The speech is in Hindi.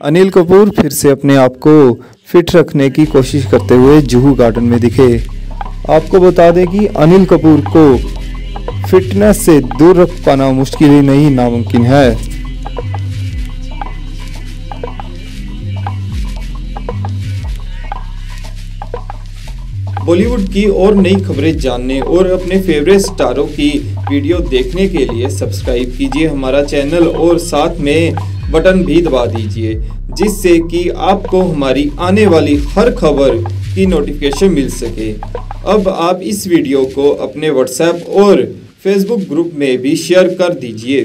अनिल कपूर फिर से अपने आप को फिट रखने की कोशिश करते हुए जुहू गार्डन में दिखे। आपको बता दें कि अनिल कपूर को फिटनेस से दूर रख पाना मुश्किल ही नहीं, नामुमकिन है। बॉलीवुड की और नई खबरें जानने और अपने फेवरेट स्टारों की वीडियो देखने के लिए सब्सक्राइब कीजिए हमारा चैनल और साथ में बटन भी दबा दीजिए, जिससे कि आपको हमारी आने वाली हर खबर की नोटिफिकेशन मिल सके। अब आप इस वीडियो को अपने व्हाट्सएप और फेसबुक ग्रुप में भी शेयर कर दीजिए।